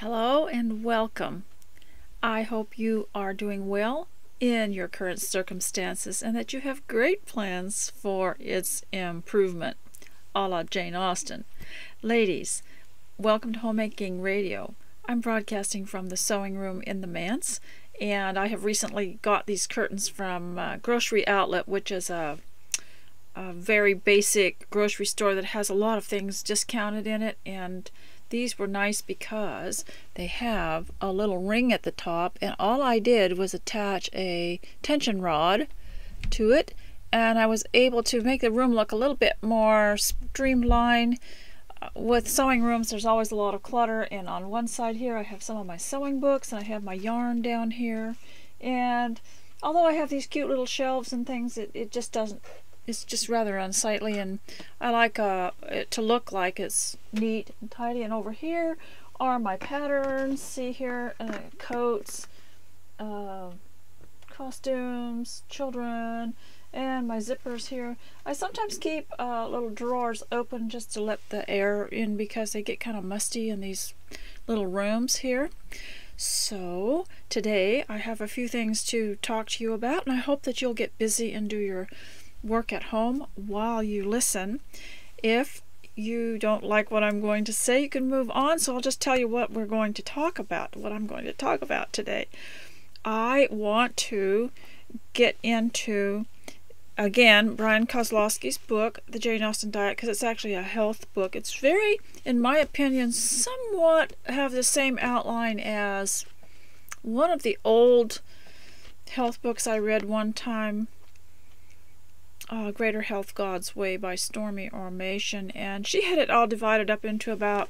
Hello and welcome. I hope you are doing well in your current circumstances and that you have great plans for its improvement, a la Jane Austen. Ladies, welcome to Homemaking Radio. I'm broadcasting from the sewing room in the manse, and I have recently got these curtains from uh, Grocery Outlet, which is a, a very basic grocery store that has a lot of things discounted in it and these were nice because they have a little ring at the top and all I did was attach a tension rod to it and I was able to make the room look a little bit more streamlined. Uh, with sewing rooms there's always a lot of clutter and on one side here I have some of my sewing books and I have my yarn down here and although I have these cute little shelves and things it, it just doesn't it's just rather unsightly and I like uh, it to look like it's neat and tidy. And over here are my patterns. See here uh, coats uh, costumes children and my zippers here. I sometimes keep uh, little drawers open just to let the air in because they get kind of musty in these little rooms here. So today I have a few things to talk to you about and I hope that you'll get busy and do your work at home while you listen. If you don't like what I'm going to say, you can move on. So I'll just tell you what we're going to talk about, what I'm going to talk about today. I want to get into, again, Bryan Kozlowski's book, The Jane Austen Diet, because it's actually a health book. It's very, in my opinion, somewhat have the same outline as one of the old health books I read one time uh, Greater Health God's Way by Stormie Omartian, and she had it all divided up into about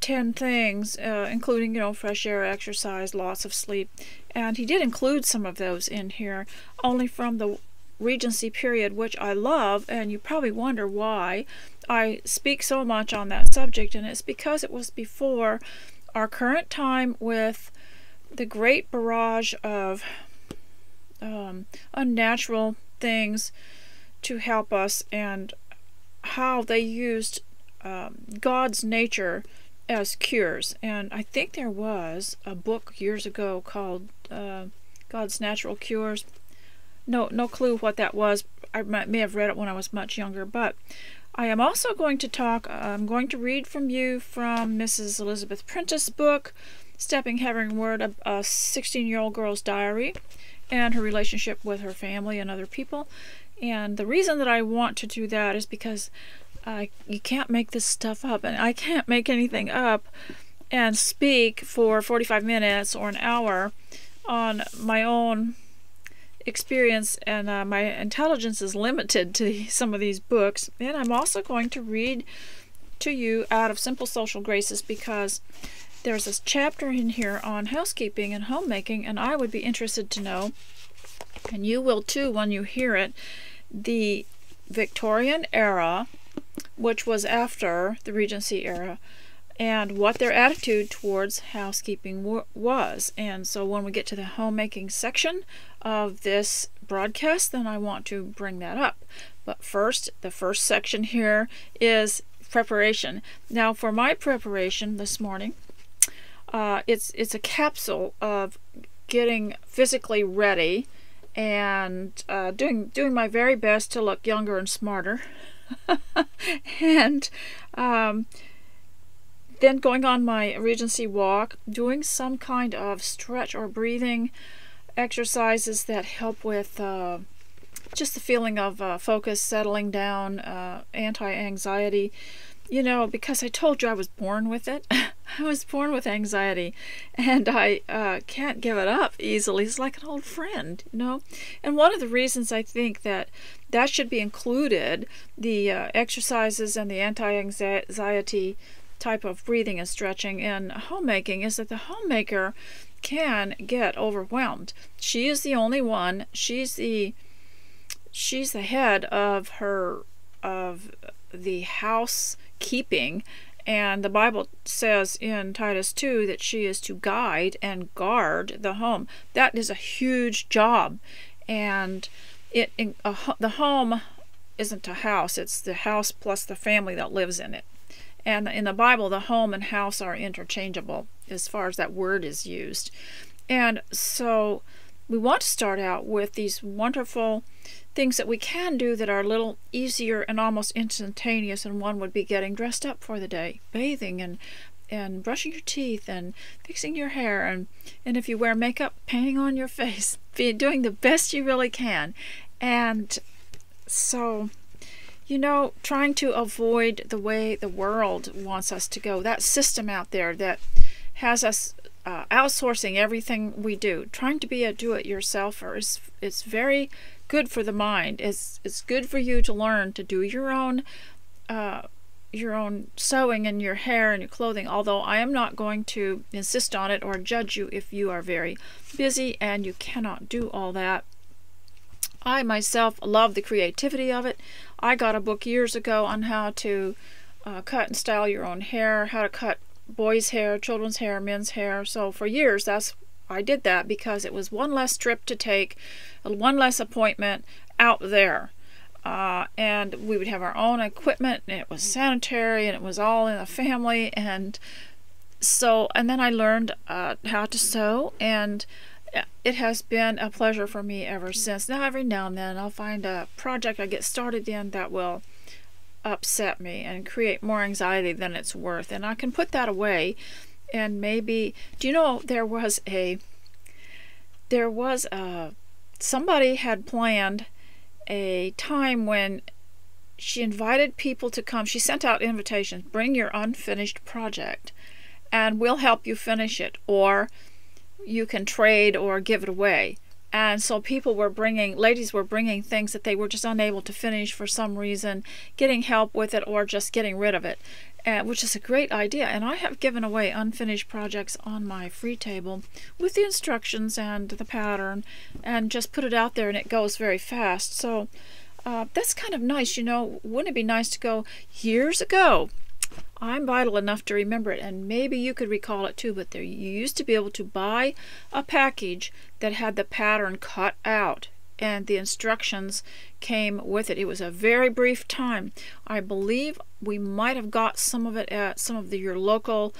10 things, uh, including, you know, fresh air, exercise, lots of sleep. And he did include some of those in here, only from the Regency period, which I love, and you probably wonder why I speak so much on that subject, and it's because it was before our current time with the great barrage of um, unnatural things to help us and how they used um, God's nature as cures. And I think there was a book years ago called uh, God's Natural Cures. No, no clue what that was. I may have read it when I was much younger, but I am also going to talk. I'm going to read from you from Mrs. Elizabeth Prentiss' book, Stepping Heavenward, a 16 year old girl's diary and her relationship with her family and other people. And the reason that I want to do that is because uh, you can't make this stuff up, and I can't make anything up and speak for 45 minutes or an hour on my own experience, and uh, my intelligence is limited to some of these books. And I'm also going to read to you out of Simple Social Graces because there's a chapter in here on housekeeping and homemaking, and I would be interested to know, and you will too when you hear it, the Victorian era, which was after the Regency era, and what their attitude towards housekeeping was. And so when we get to the homemaking section of this broadcast, then I want to bring that up. But first, the first section here is preparation. Now, for my preparation this morning, uh, it's it's a capsule of getting physically ready and uh, doing doing my very best to look younger and smarter, and um, then going on my Regency walk, doing some kind of stretch or breathing exercises that help with uh, just the feeling of uh, focus, settling down, uh, anti-anxiety you know, because I told you I was born with it. I was born with anxiety, and I uh, can't give it up easily. It's like an old friend, you know. And one of the reasons I think that that should be included, the uh, exercises and the anti-anxiety type of breathing and stretching in homemaking, is that the homemaker can get overwhelmed. She is the only one. She's the she's the head of her of the house keeping. And the Bible says in Titus 2 that she is to guide and guard the home. That is a huge job. And it a, the home isn't a house, it's the house plus the family that lives in it. And in the Bible, the home and house are interchangeable as far as that word is used. And so we want to start out with these wonderful things that we can do that are a little easier and almost instantaneous and one would be getting dressed up for the day bathing and and brushing your teeth and fixing your hair and and if you wear makeup painting on your face be doing the best you really can. And so you know trying to avoid the way the world wants us to go that system out there that has us uh, outsourcing everything we do trying to be a do-it-yourselfer is is very good for the mind it's it's good for you to learn to do your own uh, your own sewing and your hair and your clothing, although I am not going to insist on it or judge you if you are very busy and you cannot do all that. I myself love the creativity of it. I got a book years ago on how to uh, cut and style your own hair, how to cut boys' hair, children's hair, men's hair. So for years, that's I did that because it was one less trip to take, one less appointment out there. Uh, and we would have our own equipment and it was sanitary and it was all in the family. And so and then i learned uh, how to sew and it has been a pleasure for me ever since. Now every now and then i'll find a project i get started in that will upset me and create more anxiety than it's worth and i can put that away and maybe do you know there was a there was a somebody had planned a time when she invited people to come. She sent out invitations bring your unfinished project, and we'll help you finish it, or you can trade or give it away. And so people were bringing, ladies were bringing things that they were just unable to finish for some reason, getting help with it, or just getting rid of it, uh, which is a great idea. And I have given away unfinished projects on my free table with the instructions and the pattern, and just put it out there, and it goes very fast. So uh, that's kind of nice, you know. Wouldn't it be nice to go years ago? I'm vital enough to remember it, and maybe you could recall it too. But there, you used to be able to buy a package that had the pattern cut out, and the instructions came with it. It was a very brief time. I believe we might have got some of it at some of the, your local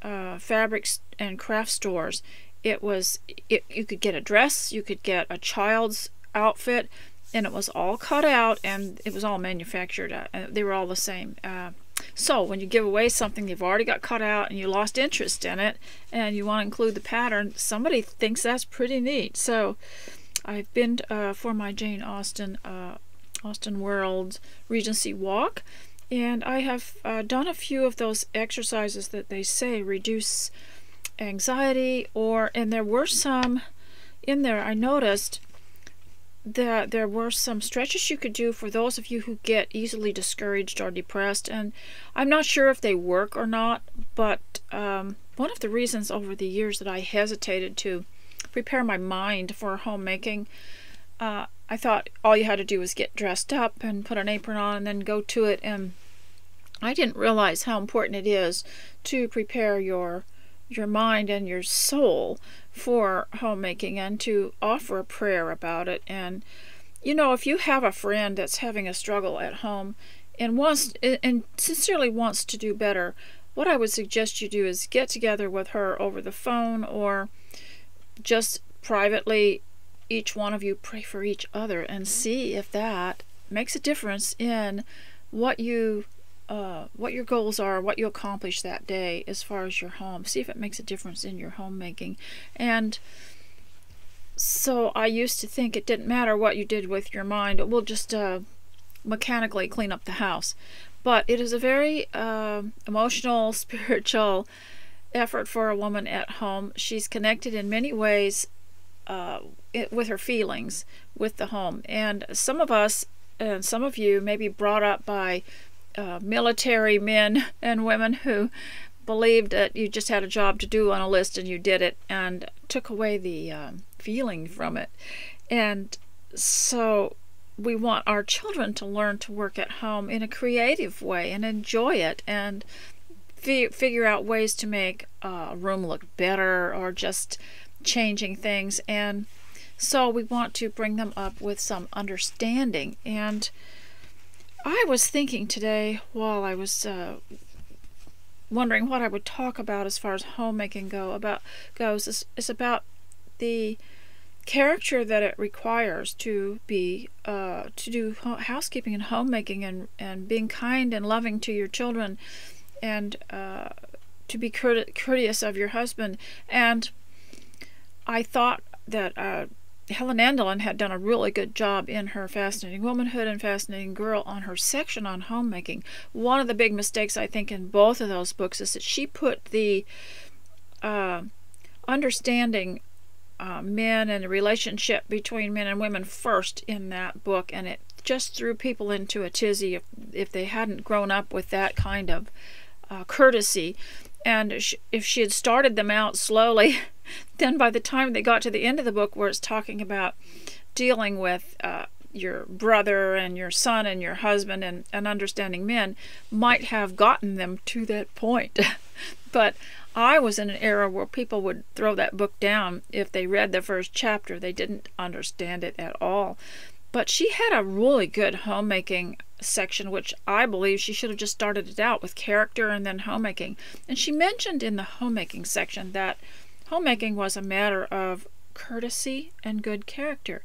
uh, fabrics and craft stores. It was it, you could get a dress, you could get a child's outfit, and it was all cut out, and it was all manufactured. Uh, they were all the same. Uh, so when you give away something you've already got cut out and you lost interest in it and you want to include the pattern, somebody thinks that's pretty neat. So I've been uh, for my Jane Austen uh, Austen World Regency walk and I have uh, done a few of those exercises that they say reduce anxiety or and there were some in there I noticed that there were some stretches you could do for those of you who get easily discouraged or depressed. And I'm not sure if they work or not, but um, one of the reasons over the years that I hesitated to prepare my mind for homemaking, uh, I thought all you had to do was get dressed up and put an apron on and then go to it. And I didn't realize how important it is to prepare your your mind and your soul for homemaking and to offer a prayer about it. And, you know, if you have a friend that's having a struggle at home and wants and sincerely wants to do better, what I would suggest you do is get together with her over the phone or just privately, each one of you pray for each other and see if that makes a difference in what you uh, what your goals are, what you accomplish that day as far as your home. See if it makes a difference in your homemaking. And so I used to think it didn't matter what you did with your mind, we'll just uh, mechanically clean up the house. But it is a very uh, emotional, spiritual effort for a woman at home. She's connected in many ways uh, it, with her feelings with the home. And some of us, and some of you, may be brought up by uh, military men and women who believed that you just had a job to do on a list and you did it and took away the um, feeling from it. And so we want our children to learn to work at home in a creative way and enjoy it and fi- figure out ways to make a room look better or just changing things. And so we want to bring them up with some understanding and I was thinking today while I was uh, wondering what I would talk about as far as homemaking go about goes is, is about the character that it requires to be uh, to do housekeeping and homemaking and and being kind and loving to your children and uh, to be courteous of your husband. And I thought that uh, Helen Andelin had done a really good job in her Fascinating Womanhood and Fascinating Girl on her section on homemaking. One of the big mistakes I think in both of those books is that she put the uh, understanding uh, men and the relationship between men and women first in that book, and it just threw people into a tizzy if, if they hadn't grown up with that kind of uh, courtesy. And if she had started them out slowly, then by the time they got to the end of the book, where it's talking about dealing with uh, your brother and your son and your husband and, and understanding men, might have gotten them to that point. but I was in an era where people would throw that book down if they read the first chapter. They didn't understand it at all. But she had a really good homemaking section, which I believe she should have just started it out with character and then homemaking. And she mentioned in the homemaking section that homemaking was a matter of courtesy and good character.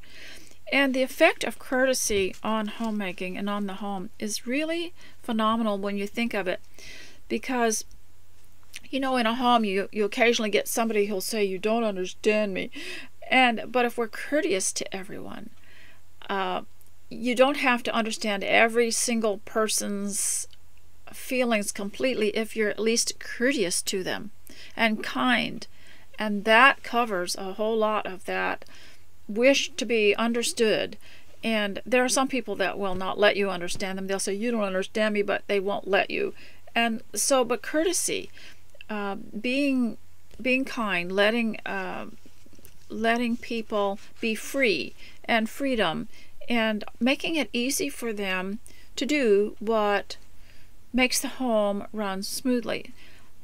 And the effect of courtesy on homemaking and on the home is really phenomenal when you think of it. Because, you know, in a home, you, you occasionally get somebody who'll say, You don't understand me. And, but if we're courteous to everyone, uh, you don't have to understand every single person's feelings completely if you're at least courteous to them and kind. And that covers a whole lot of that wish to be understood. And there are some people that will not let you understand them. They'll say, You don't understand me, but they won't let you. And so, but courtesy, uh, being being kind, letting uh, letting people be free and freedom and making it easy for them to do what makes the home run smoothly.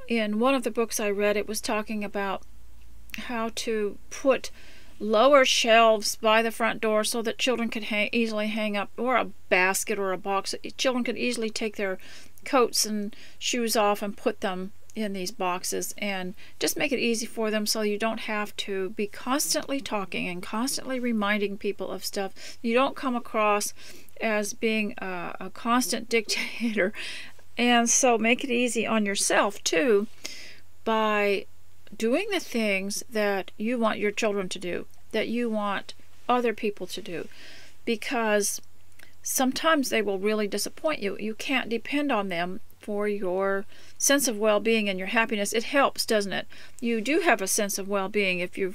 In one of the books I read, it was talking about how to put lower shelves by the front door so that children could hang, easily hang up, or a basket or a box. Children could easily take their coats and shoes off and put them in these boxes and just make it easy for them so you don't have to be constantly talking and constantly reminding people of stuff. You don't come across as being a, a constant dictator. And so make it easy on yourself too by doing the things that you want your children to do, that you want other people to do. Because sometimes they will really disappoint you. You can't depend on them for your sense of well-being and your happiness it helps doesn't it you do have a sense of well-being if you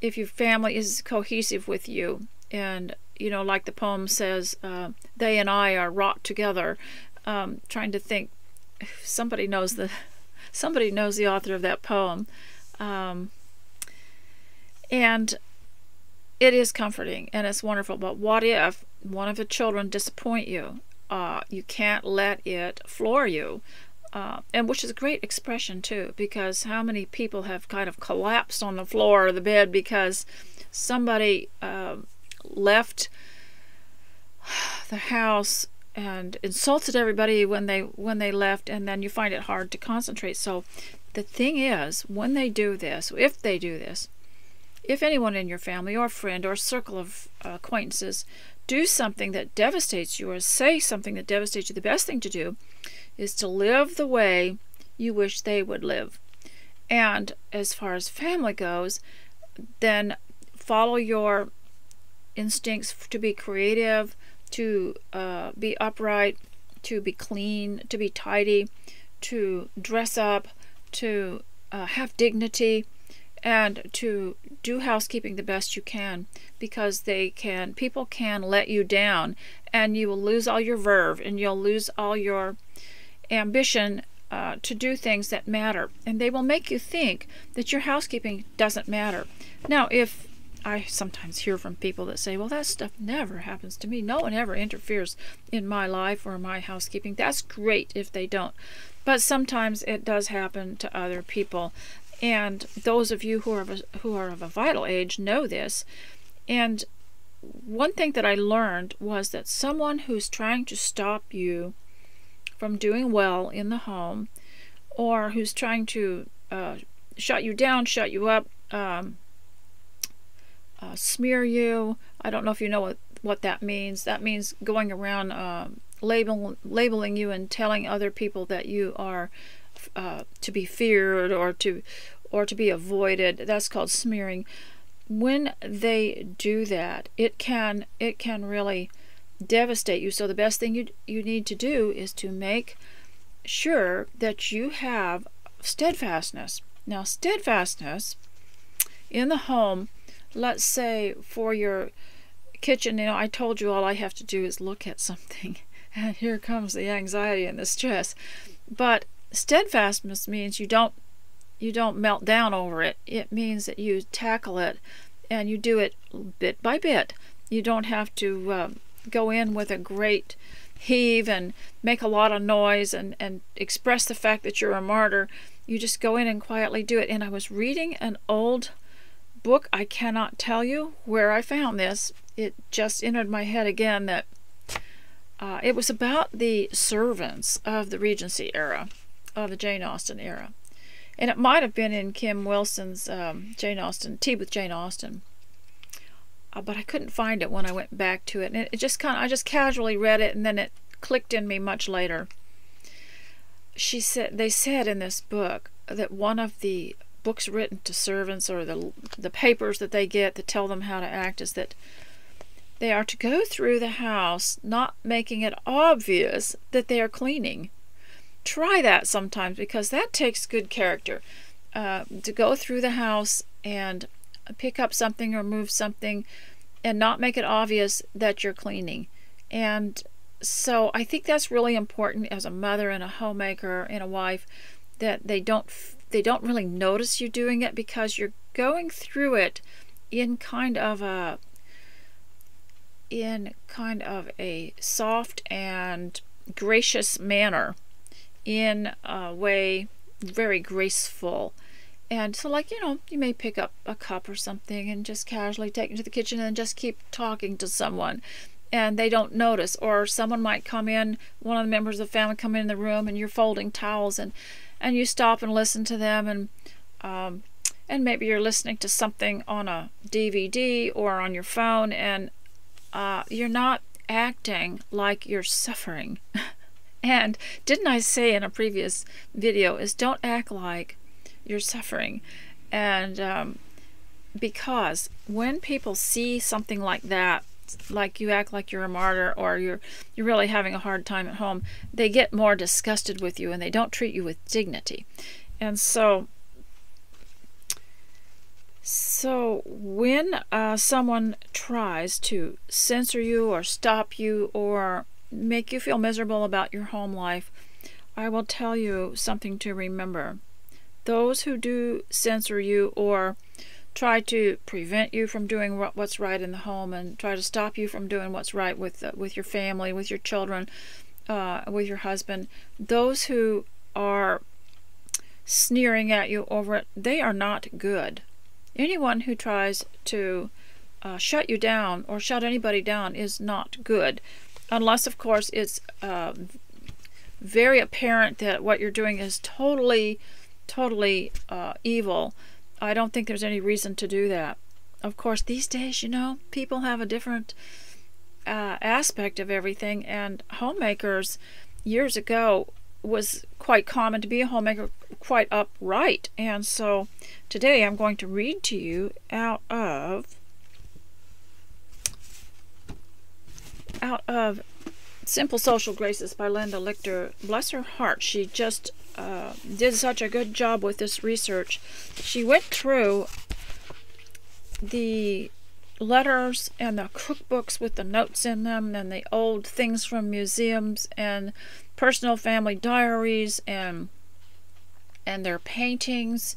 if your family is cohesive with you and you know like the poem says uh, they and i are wrought together um, trying to think somebody knows the somebody knows the author of that poem um, and it is comforting and it's wonderful but what if one of the children disappoint you uh, you can't let it floor you. Uh, and which is a great expression too, because how many people have kind of collapsed on the floor of the bed because somebody uh, left the house and insulted everybody when they when they left, and then you find it hard to concentrate. So the thing is, when they do this, if they do this, if anyone in your family or friend or circle of uh, acquaintances do something that devastates you or say something that devastates you, the best thing to do is to live the way you wish they would live. And as far as family goes, then follow your instincts to be creative, to uh, be upright, to be clean, to be tidy, to dress up, to uh, have dignity, and to do housekeeping the best you can because they can people can let you down and you will lose all your verve and you'll lose all your ambition uh, to do things that matter. And they will make you think that your housekeeping doesn't matter. Now if I sometimes hear from people that say, well, that stuff never happens to me. No one ever interferes in my life or my housekeeping. That's great if they don't. But sometimes it does happen to other people. And those of you who are, a, who are of a vital age know this. And one thing that I learned was that someone who's trying to stop you from doing well in the home or who's trying to uh, shut you down, shut you up, um, uh, smear you. I don't know if you know what, what that means. That means going around uh, label, labeling you and telling other people that you are uh, to be feared or to or to be avoided. That's called smearing. When they do that, it can it can really devastate you. So the best thing you you need to do is to make sure that you have steadfastness. Now, steadfastness in the home, let's say for your kitchen, you know, I told you all I have to do is look at something, and here comes the anxiety and the stress. But steadfastness means you don't you don't melt down over it. It means that you tackle it and you do it bit by bit. You don't have to um, go in with a great heave and make a lot of noise and, and express the fact that you're a martyr. You just go in and quietly do it. And I was reading an old book. I cannot tell you where I found this. It just entered my head again that uh, it was about the servants of the Regency era, of the Jane Austen era. And it might have been in Kim Wilson's um, Jane Austen, Tea with Jane Austen uh, but I couldn't find it when I went back to it. And it, just kind of, I just casually read it, and then it clicked in me much later. She said, they said in this book that one of the books written to servants or the the papers that they get that tell them how to act is that they are to go through the house not making it obvious that they are cleaning. Try that sometimes because that takes good character. Uh, to go through the house and pick up something or move something and not make it obvious that you're cleaning. And so I think that's really important as a mother and a homemaker and a wife that they don't they don't really notice you doing it because you're going through it in kind of a in kind of a soft and gracious manner in a way very graceful and so, like, you know, you may pick up a cup or something and just casually take it to the kitchen and just keep talking to someone. And they don't notice. Or someone might come in, one of the members of the family come in the room and you're folding towels and, and you stop and listen to them and um, and maybe you're listening to something on a DVD or on your phone and uh, you're not acting like you're suffering. and didn't I say in a previous video is don't act like you're suffering. And um, because when people see something like that, like you act like you're a martyr or you're you're really having a hard time at home, they get more disgusted with you and they don't treat you with dignity. And so so when uh, someone tries to censor you or stop you or make you feel miserable about your home life, I will tell you something to remember. Those who do censor you or try to prevent you from doing what's right in the home and try to stop you from doing what's right with uh, with your family, with your children, uh, with your husband. Those who are sneering at you over it, they are not good. Anyone who tries to uh, shut you down or shut anybody down is not good, unless, of course, it's uh, very apparent that what you're doing is totally totally uh, evil, I don't think there's any reason to do that. Of course, these days, you know, people have a different uh, aspect of everything, and homemakers years ago was quite common to be a homemaker, quite upright. And so today I'm going to read to you out of out of Simple Social Graces by Linda Lichter. Bless her heart, she just uh, did such a good job with this research. She went through the letters and the cookbooks with the notes in them and the old things from museums and personal family diaries and and their paintings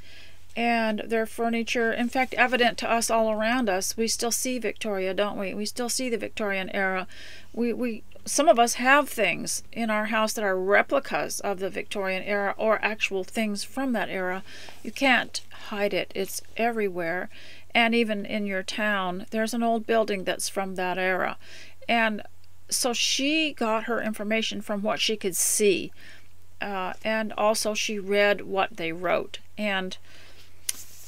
and their furniture. In fact, evident to us all around us, we still see Victoria, don't we? We still see the Victorian era. We we some of us have things in our house that are replicas of the Victorian era or actual things from that era. You can't hide it, it's everywhere. And even in your town, there's an old building that's from that era. And so she got her information from what she could see. uh, and also she read what they wrote. And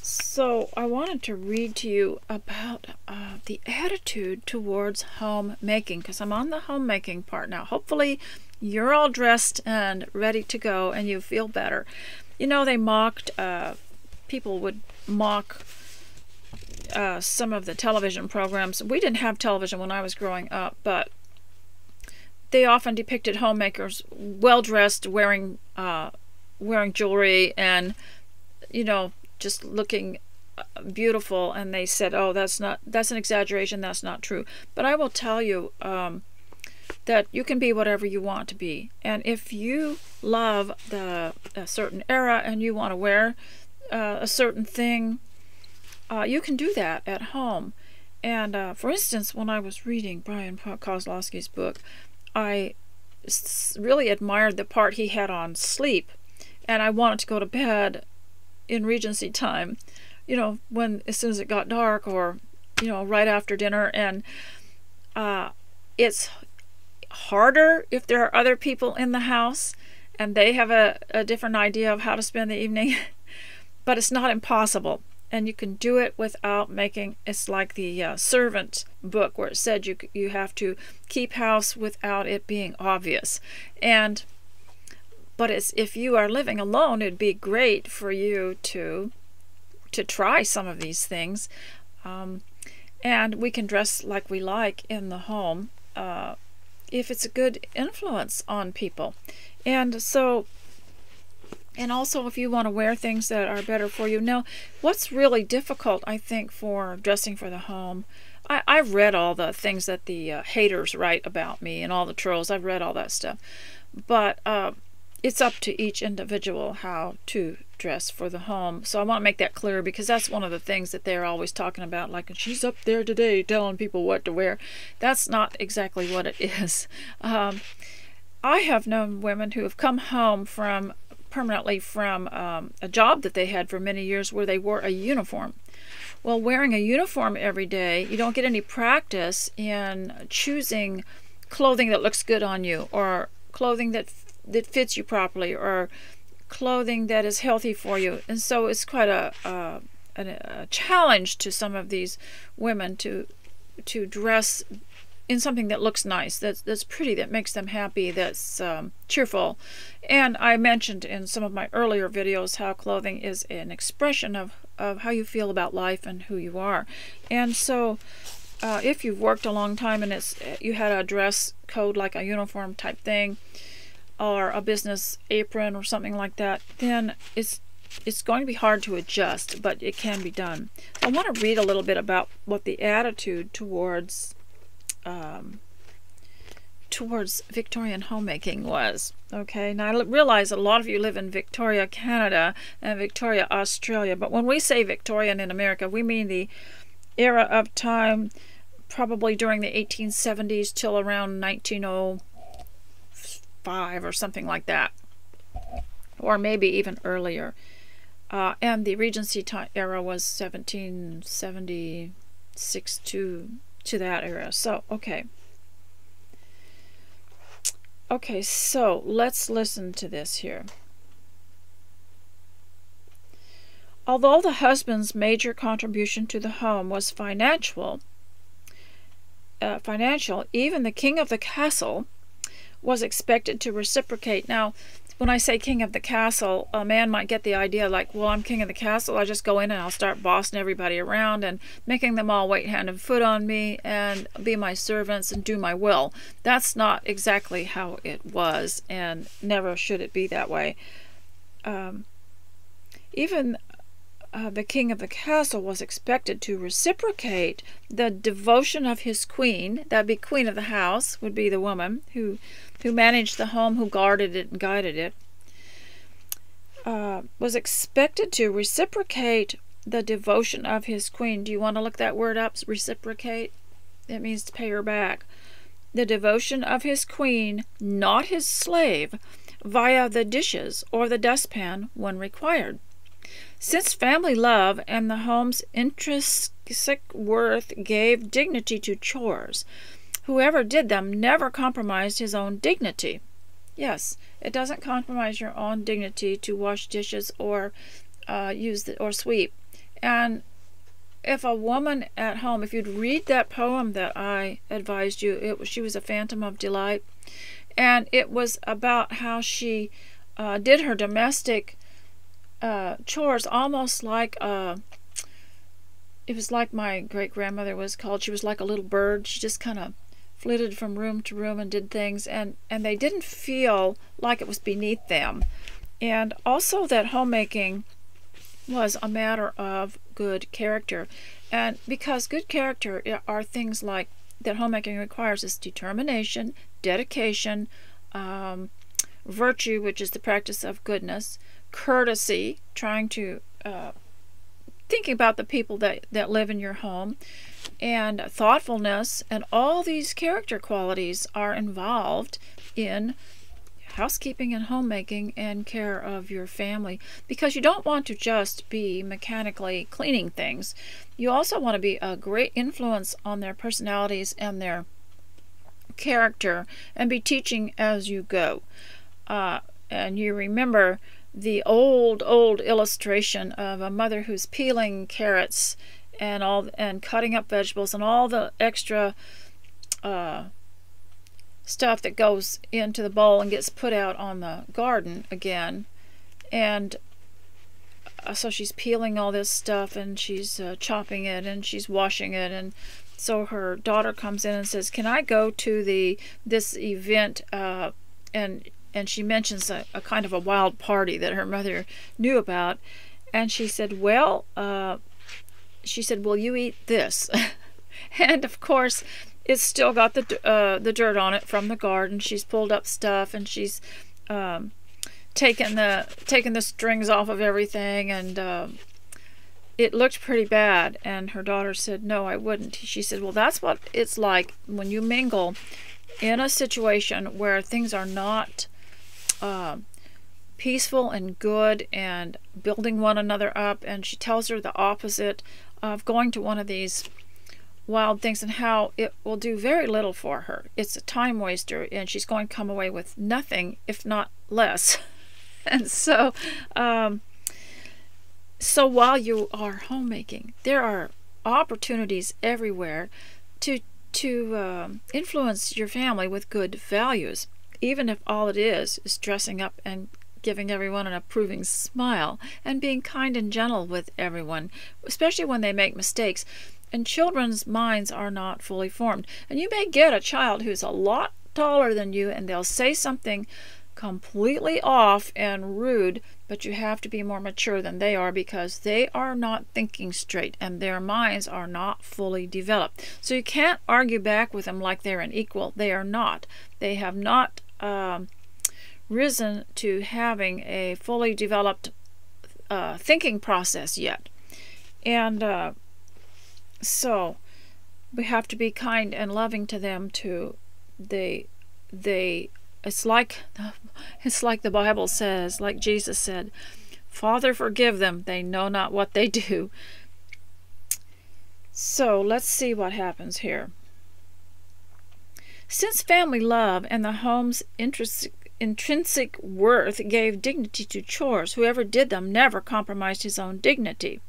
so I wanted to read to you about uh, the attitude towards homemaking because I'm on the homemaking part now. Hopefully, you're all dressed and ready to go and you feel better. You know, they mocked, uh, people would mock uh, some of the television programs. We didn't have television when I was growing up, but they often depicted homemakers well dressed, wearing uh, wearing jewelry, and you know just looking uh, beautiful. And they said, "Oh, that's not that's an exaggeration. That's not true." But I will tell you um, that you can be whatever you want to be, and if you love the a certain era and you want to wear uh, a certain thing, uh, you can do that at home. And uh, for instance, when I was reading Bryan Kozlowski's book, I really admired the part he had on sleep, and I wanted to go to bed in Regency time, you know, when as soon as it got dark or you know right after dinner, and uh, it's harder if there are other people in the house and they have a, a different idea of how to spend the evening, but it's not impossible. And you can do it without making it's like the uh, servant book where it said you you have to keep house without it being obvious. And but it's if you are living alone it'd be great for you to to try some of these things um, and we can dress like we like in the home uh, if it's a good influence on people and so and also if you want to wear things that are better for you. Now, what's really difficult, I think, for dressing for the home, I, I've read all the things that the uh, haters write about me and all the trolls. I've read all that stuff. But uh, it's up to each individual how to dress for the home. So I want to make that clear because that's one of the things that they're always talking about. Like, she's up there today telling people what to wear. That's not exactly what it is. Um, I have known women who have come home from permanently from um, a job that they had for many years where they wore a uniform. Well, wearing a uniform every day, you don't get any practice in choosing clothing that looks good on you or clothing that that fits you properly or clothing that is healthy for you. And so it's quite a, a, a challenge to some of these women to to dress in something that looks nice, that's that's pretty, that makes them happy, that's um, cheerful. And I mentioned in some of my earlier videos how clothing is an expression of, of how you feel about life and who you are. And so uh, if you've worked a long time and it's you had a dress code like a uniform type thing or a business apron or something like that, then it's it's going to be hard to adjust, but it can be done. I want to read a little bit about what the attitude towards um, towards Victorian homemaking was. Okay, now I realize a lot of you live in Victoria, Canada, and Victoria, Australia, but when we say Victorian in America, we mean the era of time probably during the 1870s till around 1905 or something like that, or maybe even earlier. Uh, and the Regency era was 1776 to to that era. So, okay. Okay, so let's listen to this here. Although the husband's major contribution to the home was financial, uh, financial, even the king of the castle was expected to reciprocate. Now, when I say king of the castle, a man might get the idea like, well, I'm king of the castle. I just go in and I'll start bossing everybody around and making them all wait hand and foot on me and be my servants and do my will. That's not exactly how it was, and never should it be that way. Um, even uh, the king of the castle was expected to reciprocate the devotion of his queen. That'd be queen of the house, would be the woman who who managed the home, who guarded it and guided it, uh, was expected to reciprocate the devotion of his queen. Do you want to look that word up? Reciprocate? It means to pay her back. The devotion of his queen, not his slave, via the dishes or the dustpan when required. Since family love and the home's intrinsic worth gave dignity to chores, Whoever did them never compromised his own dignity. Yes, it doesn't compromise your own dignity to wash dishes or uh, use the, or sweep. And if a woman at home, if you'd read that poem that I advised you, it was she was a phantom of delight, and it was about how she uh, did her domestic uh, chores almost like a. It was like my great grandmother was called. She was like a little bird. She just kind of flitted from room to room and did things, and and they didn't feel like it was beneath them, and also that homemaking was a matter of good character. And because good character are things like that homemaking requires is determination, dedication, um, virtue, which is the practice of goodness, courtesy, trying to uh, thinking about the people that, that live in your home, and thoughtfulness, and all these character qualities are involved in housekeeping and homemaking and care of your family because you don't want to just be mechanically cleaning things. You also want to be a great influence on their personalities and their character and be teaching as you go. Uh, and you remember the old, old illustration of a mother who's peeling carrots and all and cutting up vegetables and all the extra uh, stuff that goes into the bowl and gets put out on the garden again. And uh, so she's peeling all this stuff and she's uh, chopping it and she's washing it and so her daughter comes in and says, "Can I go to the this event?" Uh, and and she mentions a, a, kind of a wild party that her mother knew about, and she said, "Well," uh, she said, "Will you eat this?" and of course, it's still got the uh, the dirt on it from the garden. She's pulled up stuff and she's um, taken the taken the strings off of everything, and uh, it looked pretty bad. And her daughter said, "No, I wouldn't." She said, "Well, that's what it's like when you mingle in a situation where things are not." Uh, peaceful and good and building one another up and she tells her the opposite of going to one of these wild things and how it will do very little for her. It's a time waster, and she's going to come away with nothing, if not less. and so, um, so while you are homemaking, there are opportunities everywhere to to um, influence your family with good values, even if all it is is dressing up and giving everyone an approving smile and being kind and gentle with everyone, especially when they make mistakes and children's minds are not fully formed. And you may get a child who's a lot taller than you and they'll say something completely off and rude, but you have to be more mature than they are because they are not thinking straight and their minds are not fully developed. So you can't argue back with them like they're an equal. They are not. They have not um, risen to having a fully developed uh, thinking process yet. And uh, so we have to be kind and loving to them too. They they it's like it's like the Bible says, like Jesus said, Father forgive them, they know not what they do. So let's see what happens here. Since family love and the home's intrinsic, intrinsic worth gave dignity to chores, whoever did them never compromised his own dignity.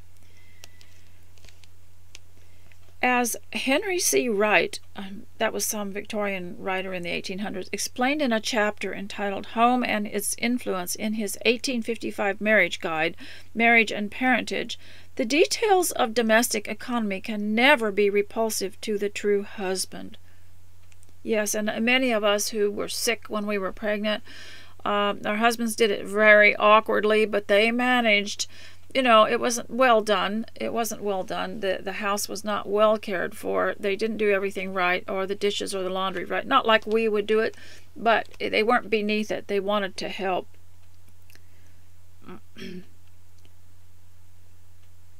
As Henry C. Wright, um, that was some Victorian writer in the 1800s, explained in a chapter entitled Home and Its Influence in his 1855 Marriage Guide, Marriage and Parentage, the details of domestic economy can never be repulsive to the true husband. Yes, and many of us who were sick when we were pregnant, uh, our husbands did it very awkwardly, but they managed you know, it wasn't well done. It wasn't well done. The the house was not well cared for. They didn't do everything right, or the dishes or the laundry right. Not like we would do it, but they weren't beneath it. They wanted to help.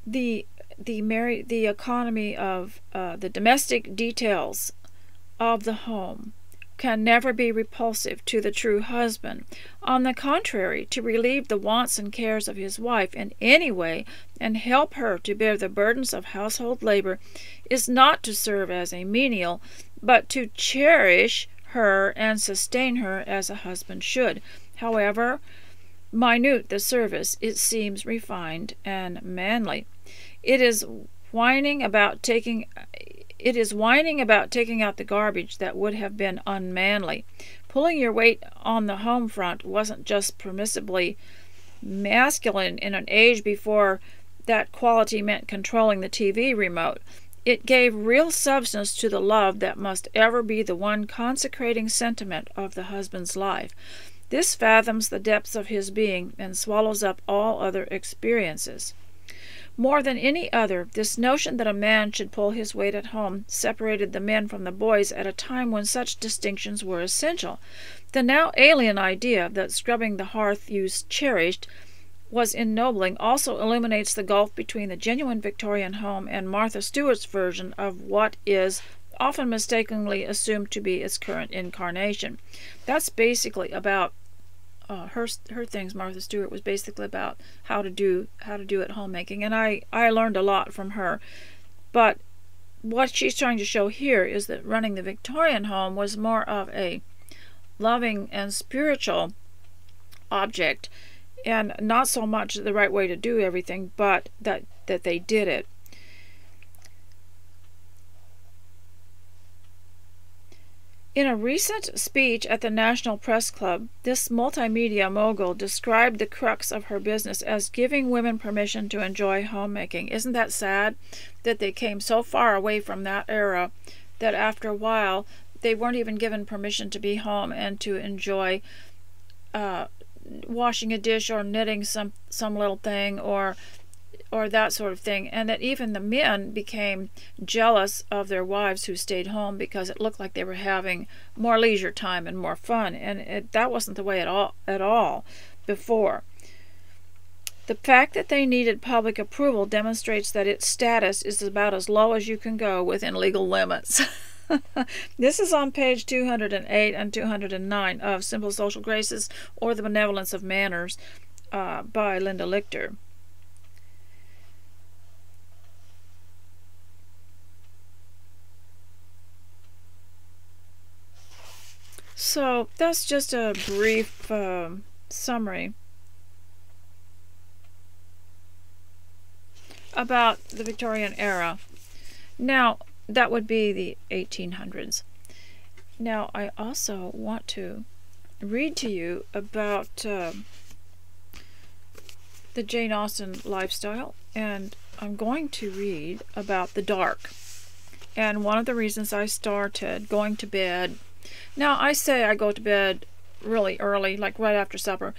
the the marry the economy of uh, the domestic details of the home can never be repulsive to the true husband. On the contrary, to relieve the wants and cares of his wife in any way and help her to bear the burdens of household labor is not to serve as a menial, but to cherish her and sustain her as a husband should. However minute the service, it seems refined and manly. It is whining about taking it is whining about taking out the garbage that would have been unmanly. Pulling your weight on the home front wasn't just permissibly masculine in an age before that quality meant controlling the TV remote. It gave real substance to the love that must ever be the one consecrating sentiment of the husband's life. This fathoms the depths of his being and swallows up all other experiences. More than any other, this notion that a man should pull his weight at home separated the men from the boys at a time when such distinctions were essential. The now alien idea that scrubbing the hearth use cherished was ennobling also illuminates the gulf between the genuine Victorian home and Martha Stewart's version of what is often mistakenly assumed to be its current incarnation. That's basically about uh, her her things Martha Stewart was basically about how to do how to do at homemaking, and I I learned a lot from her. But what she's trying to show here is that running the Victorian home was more of a loving and spiritual object, and not so much the right way to do everything, but that that they did it. In a recent speech at the National Press Club, this multimedia mogul described the crux of her business as giving women permission to enjoy homemaking. Isn't that sad that they came so far away from that era that after a while they weren't even given permission to be home and to enjoy uh, washing a dish or knitting some some little thing or or that sort of thing, and that even the men became jealous of their wives who stayed home because it looked like they were having more leisure time and more fun, and it, that wasn't the way at all at all before. The fact that they needed public approval demonstrates that its status is about as low as you can go within legal limits. this is on page 208 and 209 of Simple Social Graces or The Benevolence of Manners uh, by Linda Lichter. So that's just a brief um, summary about the Victorian era. Now, that would be the 1800s. Now, I also want to read to you about uh, the Jane Austen lifestyle, and I'm going to read about the dark. And one of the reasons I started going to bed now, I say I go to bed really early, like right after supper,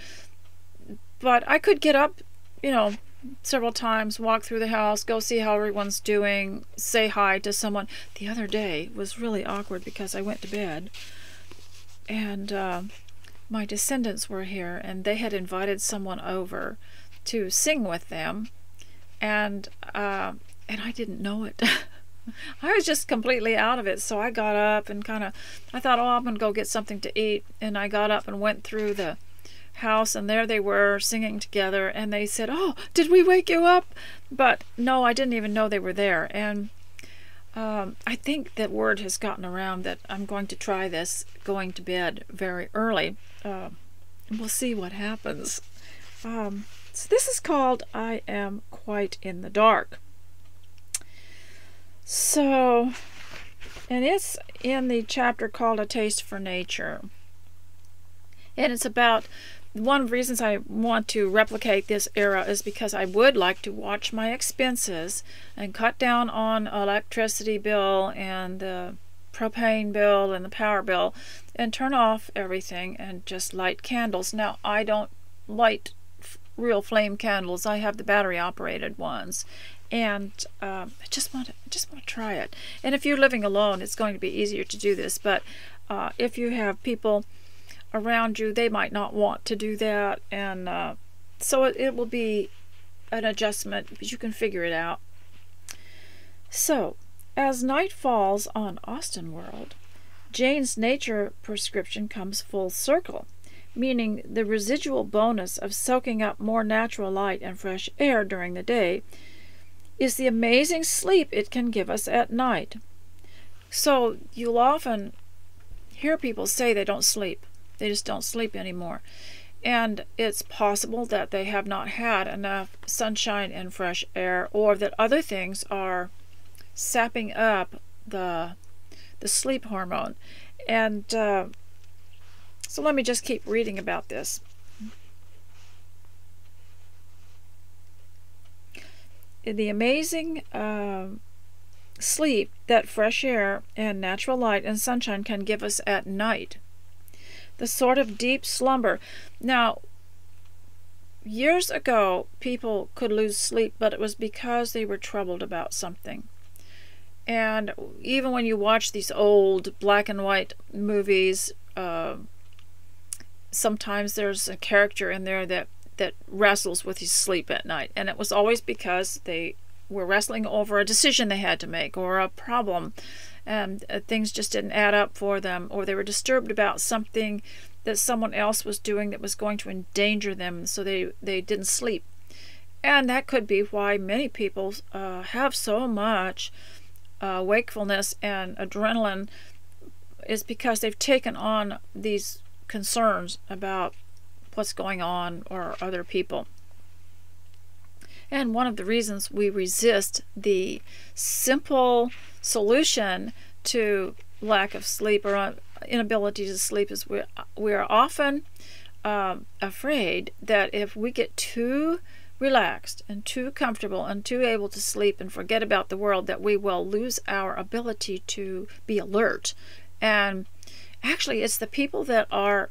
but I could get up, you know, several times, walk through the house, go see how everyone's doing, say hi to someone. The other day was really awkward because I went to bed and uh, my descendants were here and they had invited someone over to sing with them and uh, and I didn't know it. I was just completely out of it. So I got up and kind of, I thought, oh, I'm going to go get something to eat. And I got up and went through the house, and there they were singing together. And they said, oh, did we wake you up? But no, I didn't even know they were there. And um, I think that word has gotten around that I'm going to try this going to bed very early. Uh, we'll see what happens. Um, so this is called I Am Quite in the Dark. So, and it's in the chapter called A Taste for Nature. And it's about one of the reasons I want to replicate this era is because I would like to watch my expenses and cut down on electricity bill and the propane bill and the power bill and turn off everything and just light candles. Now, I don't light real flame candles. I have the battery operated ones and um, I just want to just want to try it. And if you're living alone, it's going to be easier to do this. But uh, if you have people around you, they might not want to do that, and uh, so it, it will be an adjustment, but you can figure it out. So, as night falls on Austen World, Jane's nature prescription comes full circle, meaning the residual bonus of soaking up more natural light and fresh air during the day is the amazing sleep it can give us at night. So you'll often hear people say they don't sleep. They just don't sleep anymore. And it's possible that they have not had enough sunshine and fresh air, or that other things are sapping up the the sleep hormone. And uh, so let me just keep reading about this. The amazing uh, sleep that fresh air and natural light and sunshine can give us at night. The sort of deep slumber. Now, years ago, people could lose sleep, but it was because they were troubled about something. And even when you watch these old black and white movies, uh, sometimes there's a character in there that that wrestles with his sleep at night, and it was always because they were wrestling over a decision they had to make or a problem and uh, things just didn't add up for them or they were disturbed about something that someone else was doing that was going to endanger them so they they didn't sleep. And that could be why many people uh, have so much uh, wakefulness and adrenaline is because they've taken on these concerns about what's going on or other people. And one of the reasons we resist the simple solution to lack of sleep or inability to sleep is we, we are often um, afraid that if we get too relaxed and too comfortable and too able to sleep and forget about the world that we will lose our ability to be alert. And actually it's the people that are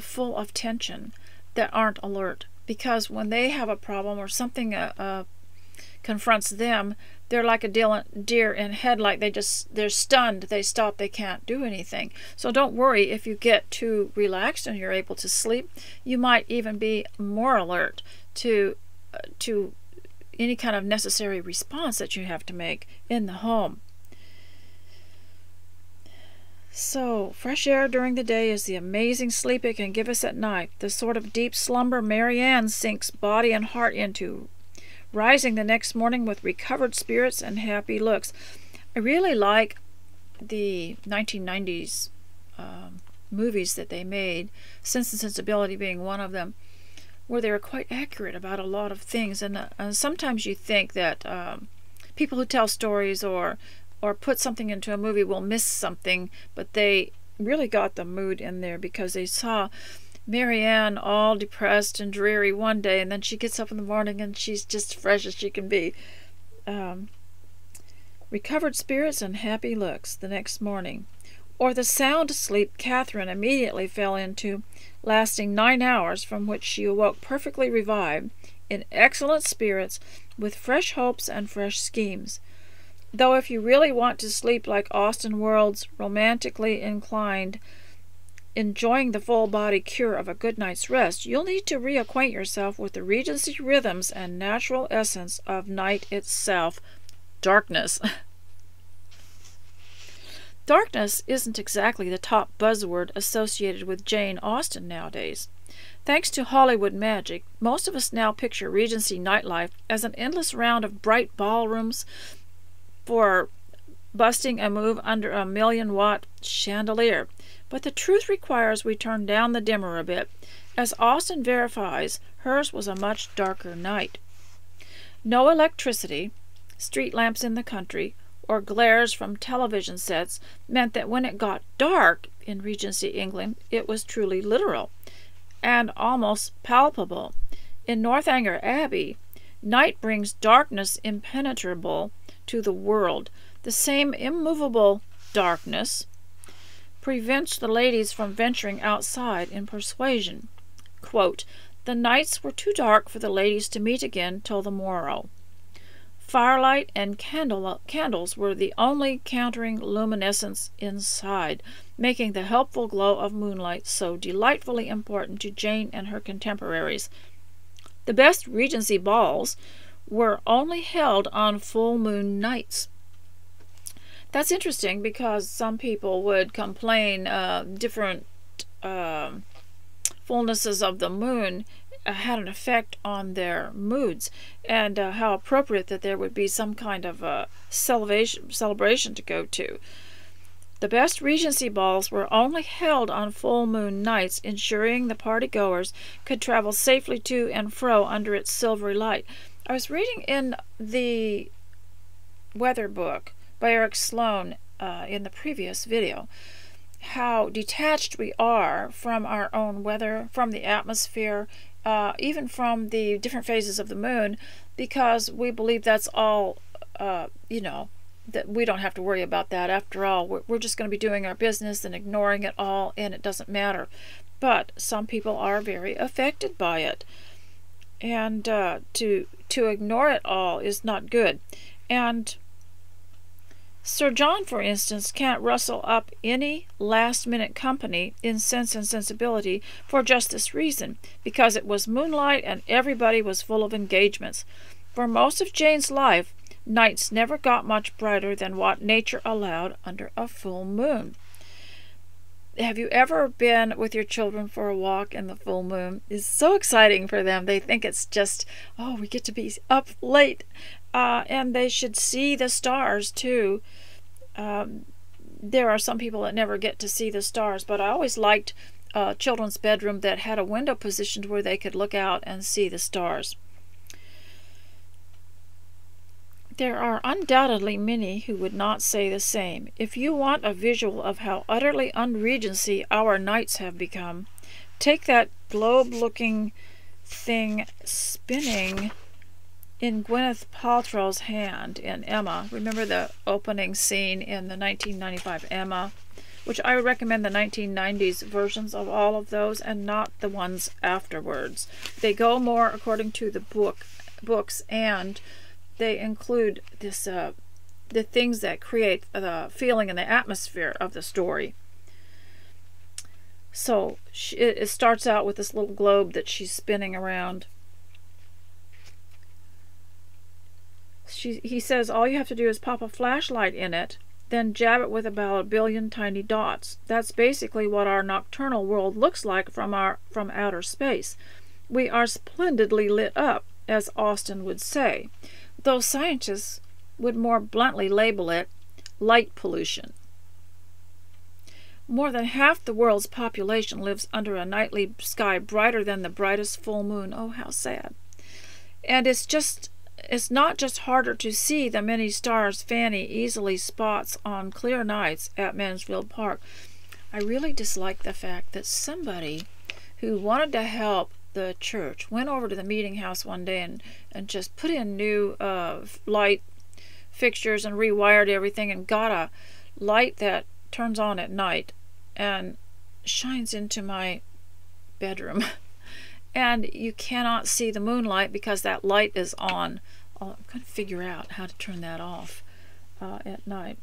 full of tension that aren't alert because when they have a problem or something uh, uh, confronts them, they're like a deer in headlight. They just they're stunned. They stop. They can't do anything. So don't worry if you get too relaxed and you're able to sleep. You might even be more alert to uh, to any kind of necessary response that you have to make in the home. So, fresh air during the day is the amazing sleep it can give us at night, the sort of deep slumber Marianne sinks body and heart into, rising the next morning with recovered spirits and happy looks. I really like the 1990s um, movies that they made, Sense and Sensibility being one of them, where they were quite accurate about a lot of things. And, uh, and sometimes you think that um, people who tell stories or or put something into a movie will miss something, but they really got the mood in there because they saw Marianne all depressed and dreary one day, and then she gets up in the morning and she's just fresh as she can be. Um, recovered spirits and happy looks the next morning. Or the sound sleep Catherine immediately fell into, lasting nine hours, from which she awoke perfectly revived, in excellent spirits, with fresh hopes and fresh schemes. Though if you really want to sleep like Austen World's romantically inclined, enjoying the full body cure of a good night's rest, you'll need to reacquaint yourself with the Regency rhythms and natural essence of night itself darkness. Darkness isn't exactly the top buzzword associated with Jane Austen nowadays. Thanks to Hollywood magic, most of us now picture Regency nightlife as an endless round of bright ballrooms, for busting a move under a million watt chandelier. But the truth requires we turn down the dimmer a bit. As Austen verifies, hers was a much darker night. No electricity, street lamps in the country, or glares from television sets meant that when it got dark in Regency England, it was truly literal and almost palpable. In Northanger Abbey, night brings darkness impenetrable to the world. The same immovable darkness prevents the ladies from venturing outside in persuasion. Quote, the nights were too dark for the ladies to meet again till the morrow. Firelight and candle, candles were the only countering luminescence inside, making the helpful glow of moonlight so delightfully important to Jane and her contemporaries. The best Regency balls were only held on full moon nights. That's interesting because some people would complain uh, different uh, fullnesses of the moon uh, had an effect on their moods, and uh, how appropriate that there would be some kind of a celebration celebration to go to. The best Regency balls were only held on full moon nights, ensuring the party goers could travel safely to and fro under its silvery light. I was reading in the weather book by Eric Sloane uh, in the previous video how detached we are from our own weather, from the atmosphere, uh, even from the different phases of the moon, because we believe that's all, uh, you know, that we don't have to worry about that after all. We're, we're just going to be doing our business and ignoring it all, and it doesn't matter. But some people are very affected by it, and uh, to to ignore it all is not good. And Sir John, for instance, can't rustle up any last minute company in Sense and Sensibility for just this reason, because it was moonlight and everybody was full of engagements. For most of Jane's life, nights never got much brighter than what nature allowed under a full moon. Have you ever been with your children for a walk in the full moon? It's so exciting for them. They think it's just, oh, we get to be up late. Uh, and they should see the stars too. Um, there are some people that never get to see the stars, but I always liked a children's bedroom that had a window positioned where they could look out and see the stars. There are undoubtedly many who would not say the same. If you want a visual of how utterly unregency our nights have become, take that globe-looking thing spinning in Gwyneth Paltrow's hand in Emma. Remember the opening scene in the 1995 Emma? Which I would recommend the 1990s versions of all of those and not the ones afterwards. They go more according to the book books and they include this uh, the things that create the feeling and the atmosphere of the story. So she, it starts out with this little globe that she's spinning around. She, he says all you have to do is pop a flashlight in it, then jab it with about a billion tiny dots. That's basically what our nocturnal world looks like from our from outer space. We are splendidly lit up, as Austen would say though scientists would more bluntly label it light pollution. More than half the world's population lives under a nightly sky brighter than the brightest full moon. Oh, how sad. And it's just it's not just harder to see the many stars Fanny easily spots on clear nights at Mansfield Park. I really dislike the fact that somebody who wanted to help the church. Went over to the meeting house one day and, and just put in new uh, light fixtures and rewired everything and got a light that turns on at night and shines into my bedroom. and you cannot see the moonlight because that light is on. I'm going to figure out how to turn that off uh, at night.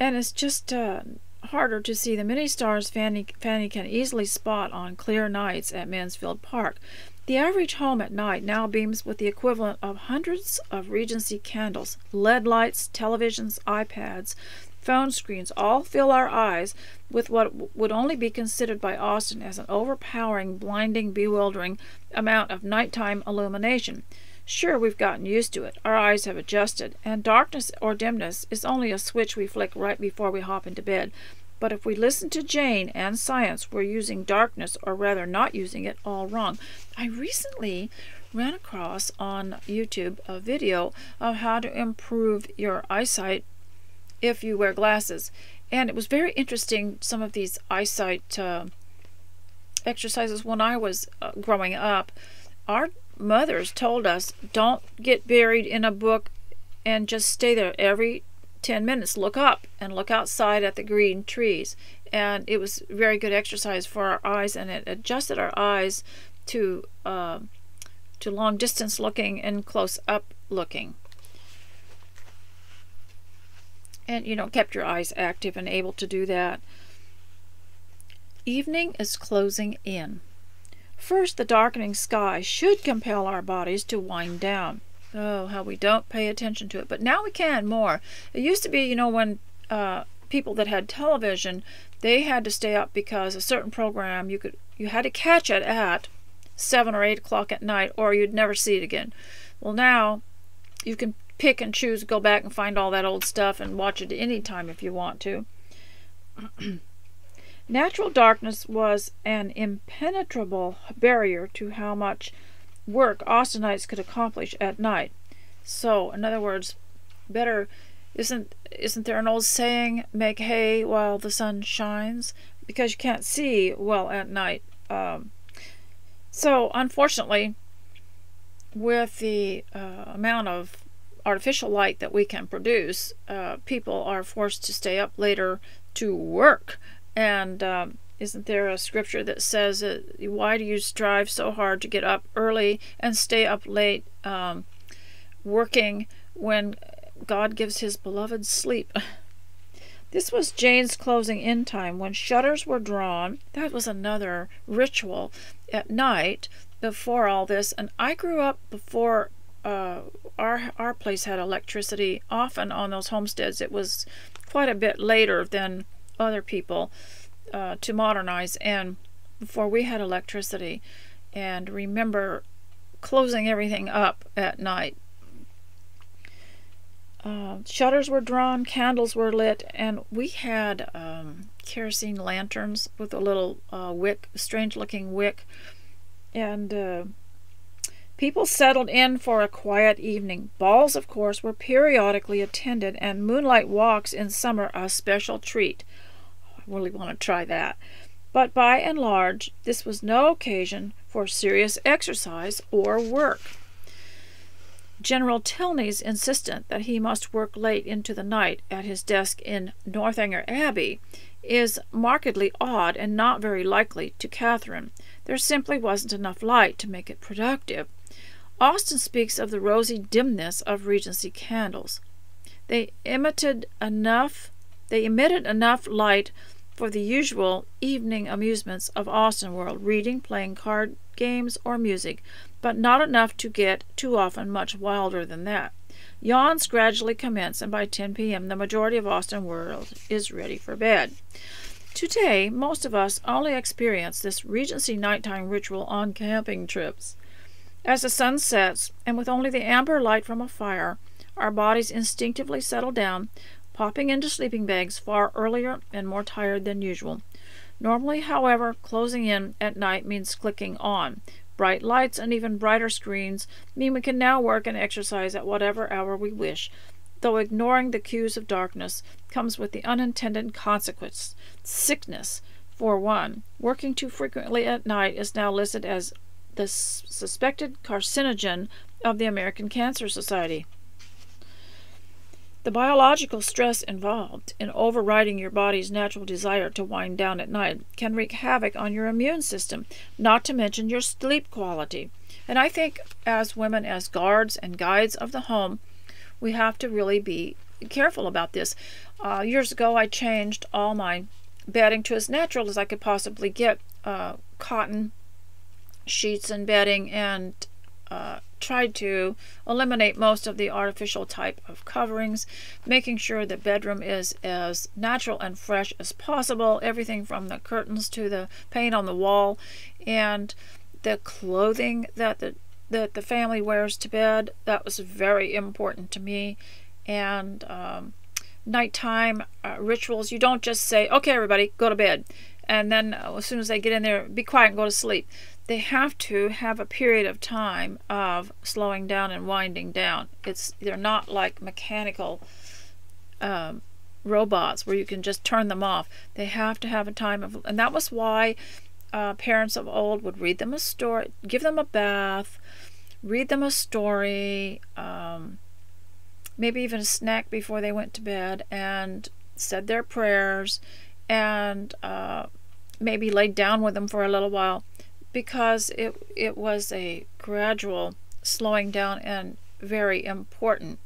And it's just uh, harder to see the many stars Fanny, Fanny can easily spot on clear nights at Mansfield Park. The average home at night now beams with the equivalent of hundreds of Regency candles. LED lights, televisions, iPads, phone screens all fill our eyes with what would only be considered by Austen as an overpowering, blinding, bewildering amount of nighttime illumination. Sure, we've gotten used to it. Our eyes have adjusted, and darkness or dimness is only a switch we flick right before we hop into bed. But if we listen to Jane and science, we're using darkness, or rather not using it, all wrong. I recently ran across on YouTube a video of how to improve your eyesight if you wear glasses. And it was very interesting, some of these eyesight uh, exercises when I was uh, growing up. Our mothers told us don't get buried in a book and just stay there every 10 minutes. Look up and look outside at the green trees. And it was very good exercise for our eyes, and it adjusted our eyes to uh, to long distance looking and close up looking. And you know, kept your eyes active and able to do that. Evening is closing in. First, the darkening sky should compel our bodies to wind down. Oh, how we don't pay attention to it. But now we can more. It used to be, you know, when uh, people that had television, they had to stay up because a certain program you could you had to catch it at seven or eight o'clock at night, or you'd never see it again. Well, now you can pick and choose, go back and find all that old stuff and watch it any time if you want to. Natural darkness was an impenetrable barrier to how much work Austinites could accomplish at night. So, in other words, better isn't isn't there an old saying, make hay while the sun shines? Because you can't see well at night. Um, so, unfortunately, with the uh, amount of artificial light that we can produce, uh, people are forced to stay up later to work. And um, isn't there a scripture that says, Why do you strive so hard to get up early and stay up late um, working when God gives his beloved sleep? This was Jane's closing in time when shutters were drawn. That was another ritual at night before all this. And I grew up before uh, our our place had electricity. Often on those homesteads, it was quite a bit later than other people uh, to modernize. And before we had electricity, and remember closing everything up at night. Uh, shutters were drawn, candles were lit, and we had um, kerosene lanterns with a little uh, wick, strange looking wick. And uh, people settled in for a quiet evening. Balls, of course, were periodically attended, and moonlight walks in summer a special treat. Really want to try that. But by and large, this was no occasion for serious exercise or work. General Tilney's insistence that he must work late into the night at his desk in Northanger Abbey is markedly odd and not very likely to Catherine. There simply wasn't enough light to make it productive. Austen speaks of the rosy dimness of Regency candles. They emitted enough they emitted enough light for the usual evening amusements of Austen World reading, playing card games, or music, but not enough to get too often much wilder than that. Yawns gradually commence, and by 10 p.m., the majority of Austen World is ready for bed. Today, most of us only experience this Regency nighttime ritual on camping trips. As the sun sets, and with only the amber light from a fire, our bodies instinctively settle down, popping into sleeping bags far earlier and more tired than usual. Normally, however, closing in at night means clicking on, Bright lights and even brighter screens mean we can now work and exercise at whatever hour we wish, though ignoring the cues of darkness comes with the unintended consequence sickness. For one, working too frequently at night is now listed as the suspected carcinogen of the American Cancer Society. The biological stress involved in overriding your body's natural desire to wind down at night can wreak havoc on your immune system, not to mention your sleep quality. And I think as women, as guards and guides of the home, we have to really be careful about this. Uh, years ago, I changed all my bedding to as natural as I could possibly get uh, cotton sheets and bedding and uh, tried to eliminate most of the artificial type of coverings, making sure the bedroom is as natural and fresh as possible, everything from the curtains to the paint on the wall, and the clothing that the that the family wears to bed. That was very important to me, and um, nighttime uh, rituals. You don't just say, "Okay, everybody, go to bed," and then uh, as soon as they get in there, be quiet and go to sleep they have to have a period of time of slowing down and winding down. It's they're not like mechanical um, robots where you can just turn them off. They have to have a time of, and that was why uh, parents of old would read them a story, give them a bath, read them a story, um, maybe even a snack before they went to bed, and said their prayers, and uh, maybe laid down with them for a little while because it it was a gradual slowing down and very important.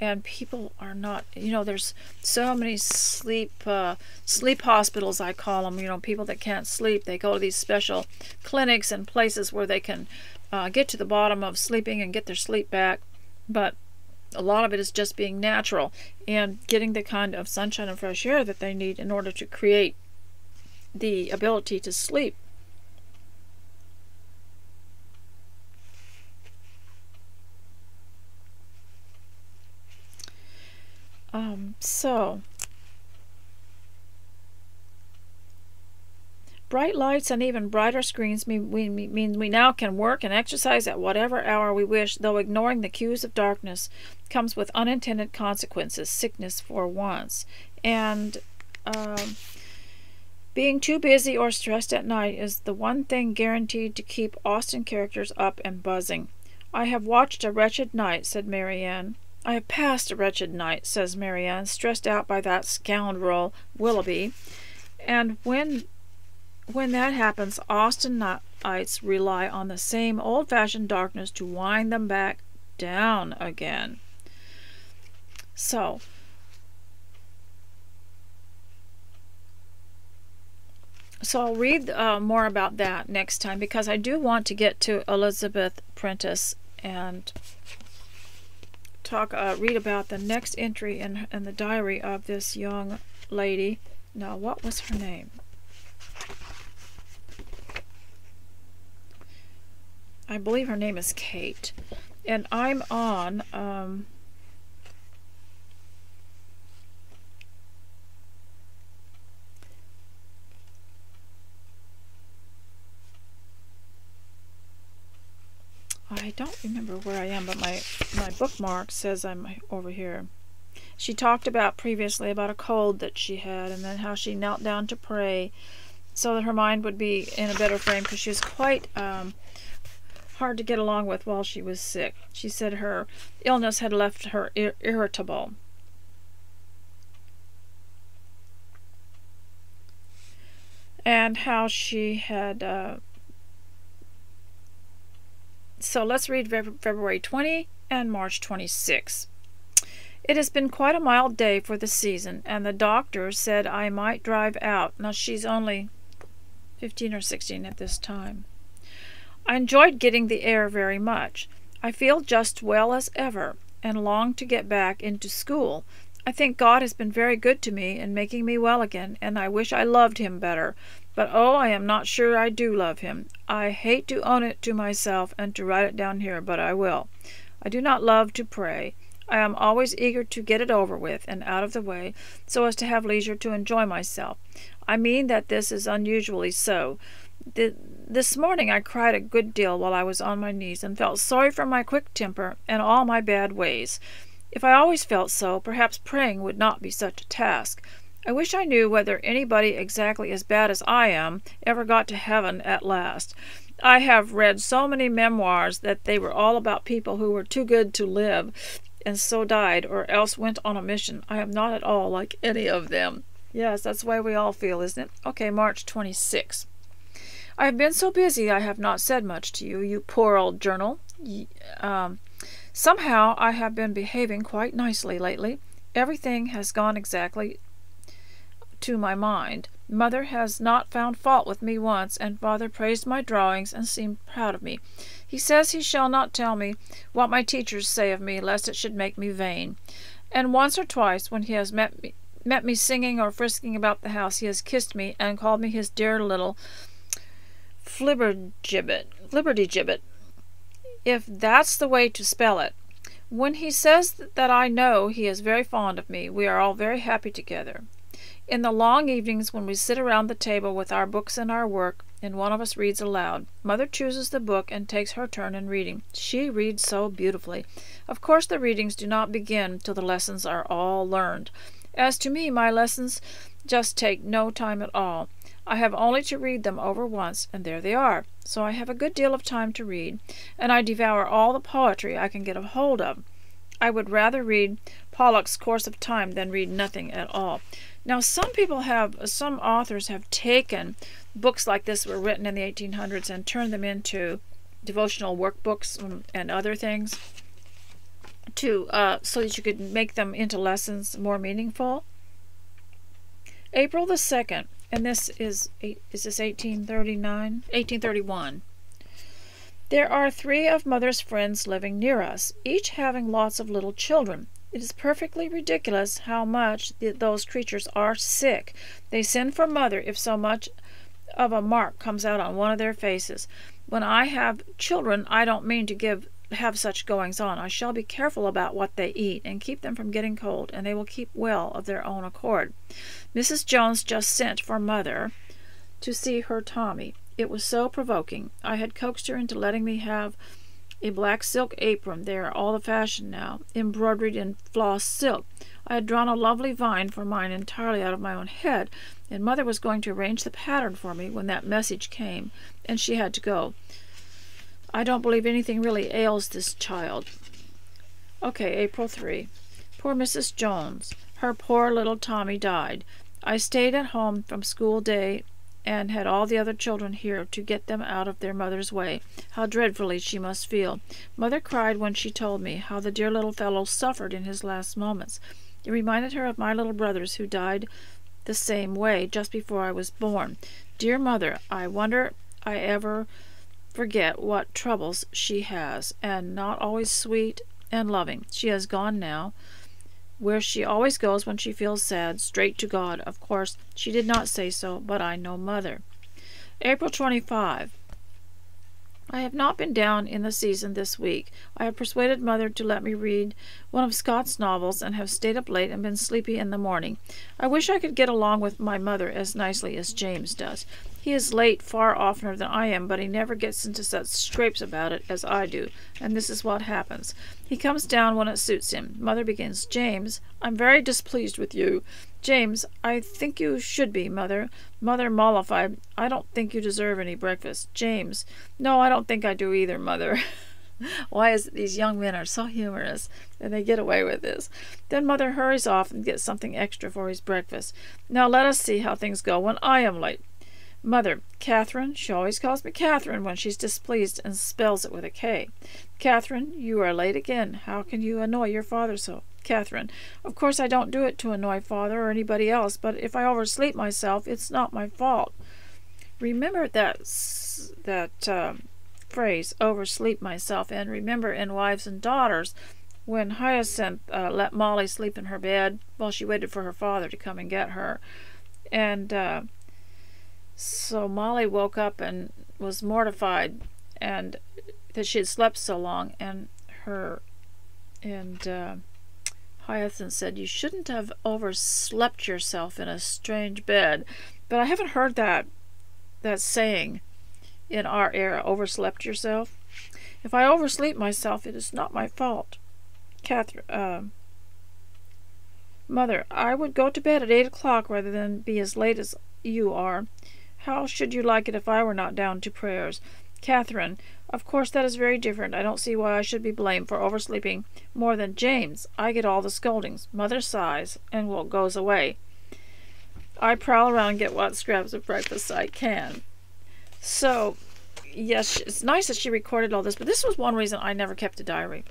And people are not you know there's so many sleep uh, sleep hospitals i call them you know people that can't sleep. They go to these special clinics and places where they can uh, get to the bottom of sleeping and get their sleep back. But a lot of it is just being natural and getting the kind of sunshine and fresh air that they need in order to create the ability to sleep Um, so, bright lights and even brighter screens mean we, mean we now can work and exercise at whatever hour we wish, though ignoring the cues of darkness comes with unintended consequences, sickness for once. And um, being too busy or stressed at night is the one thing guaranteed to keep Austen characters up and buzzing. I have watched a wretched night, said Marianne. I have passed a wretched night, says Marianne, stressed out by that scoundrel Willoughby. And when when that happens, Austenites rely on the same old-fashioned darkness to wind them back down again. So, so I'll read uh, more about that next time because I do want to get to Elizabeth Prentiss and talk, uh, read about the next entry in, in the diary of this young lady. Now, what was her name? I believe her name is Kate. And I'm on um, I don't remember where I am, but my, my bookmark says I'm over here. She talked about previously about a cold that she had and then how she knelt down to pray so that her mind would be in a better frame because she was quite um, hard to get along with while she was sick. She said her illness had left her ir irritable. And how she had uh, so let's read February 20 and March 26. It has been quite a mild day for the season, and the doctor said I might drive out. Now she's only 15 or 16 at this time. I enjoyed getting the air very much. I feel just well as ever, and long to get back into school. I think God has been very good to me in making me well again, and I wish I loved him better. But oh, I am not sure I do love him. I hate to own it to myself and to write it down here, but I will. I do not love to pray. I am always eager to get it over with and out of the way, so as to have leisure to enjoy myself. I mean that this is unusually so. This morning I cried a good deal while I was on my knees, and felt sorry for my quick temper and all my bad ways. If I always felt so, perhaps praying would not be such a task. I wish I knew whether anybody exactly as bad as I am ever got to heaven at last. I have read so many memoirs that they were all about people who were too good to live and so died or else went on a mission. I am not at all like any of them. Yes, that's the way we all feel, isn't it? Okay, March 26. I have been so busy I have not said much to you, you poor old journal. Um, somehow I have been behaving quite nicely lately. Everything has gone exactly to my mind. Mother has not found fault with me once, and father praised my drawings and seemed proud of me. He says he shall not tell me what my teachers say of me, lest it should make me vain. And once or twice, when he has met me, met me singing or frisking about the house, he has kissed me and called me his dear little flibbergibbet, flibbertigibbet, if that's the way to spell it. When he says that I know he is very fond of me, we are all very happy together. In the long evenings when we sit around the table with our books and our work, and one of us reads aloud, Mother chooses the book and takes her turn in reading. She reads so beautifully. Of course, the readings do not begin till the lessons are all learned. As to me, my lessons just take no time at all. I have only to read them over once, and there they are. So I have a good deal of time to read, and I devour all the poetry I can get a hold of. I would rather read Pollok's Course of Time than read nothing at all. Now, some people have, some authors have taken books like this were written in the 1800s and turned them into devotional workbooks and other things to uh, so that you could make them into lessons more meaningful. April the 2nd, and this is is this 1839 1831 there are three of mother's friends living near us each having lots of little children it is perfectly ridiculous how much those creatures are sick. They send for mother if so much of a mark comes out on one of their faces. When I have children, I don't mean to give have such goings on. I shall be careful about what they eat and keep them from getting cold, and they will keep well of their own accord. Mrs. Jones just sent for mother to see her Tommy. It was so provoking. I had coaxed her into letting me have a black silk apron. They are all the fashion now, embroidered in floss silk. I had drawn a lovely vine for mine entirely out of my own head, and mother was going to arrange the pattern for me when that message came, and she had to go. I don't believe anything really ails this child. Okay, April 3. Poor Mrs. Jones. Her poor little Tommy died. I stayed at home from school day and had all the other children here to get them out of their mother's way. How dreadfully she must feel. Mother cried when she told me how the dear little fellow suffered in his last moments. It reminded her of my little brothers who died the same way just before I was born. Dear mother, I wonder I ever forget what troubles she has, and not always sweet and loving. She has gone now, where she always goes when she feels sad, straight to God. Of course, she did not say so, but I know mother. April 25. I have not been down in the season this week. I have persuaded mother to let me read one of Scott's novels and have stayed up late and been sleepy in the morning. I wish I could get along with my mother as nicely as James does. He is late far oftener than I am, but he never gets into such scrapes about it as I do, and this is what happens. He comes down when it suits him. Mother begins, James, I'm very displeased with you. James, I think you should be, Mother. Mother mollified. I don't think you deserve any breakfast. James, no, I don't think I do either, Mother. Why is it these young men are so humorous and they get away with this? Then Mother hurries off and gets something extra for his breakfast. Now let us see how things go when I am late. Mother, Catherine, she always calls me Catherine when she's displeased and spells it with a K. Catherine, you are late again. How can you annoy your father so? Catherine, of course I don't do it to annoy father or anybody else, but if I oversleep myself, it's not my fault. Remember that that uh, phrase, oversleep myself, and remember in Wives and Daughters when Hyacinth uh, let Molly sleep in her bed while she waited for her father to come and get her. And uh, so Molly woke up and was mortified and that she had slept so long and her and uh, Hyacinth said you shouldn't have overslept yourself in a strange bed. But I haven't heard that that saying in our era overslept yourself. If I oversleep myself it is not my fault. Catherine uh, Mother I would go to bed at eight o'clock rather than be as late as you are how should you like it if I were not down to prayers? Catherine, of course that is very different. I don't see why I should be blamed for oversleeping more than James. I get all the scoldings. Mother sighs and well, goes away. I prowl around and get what scraps of breakfast I can. So, yes, it's nice that she recorded all this, but this was one reason I never kept a diary.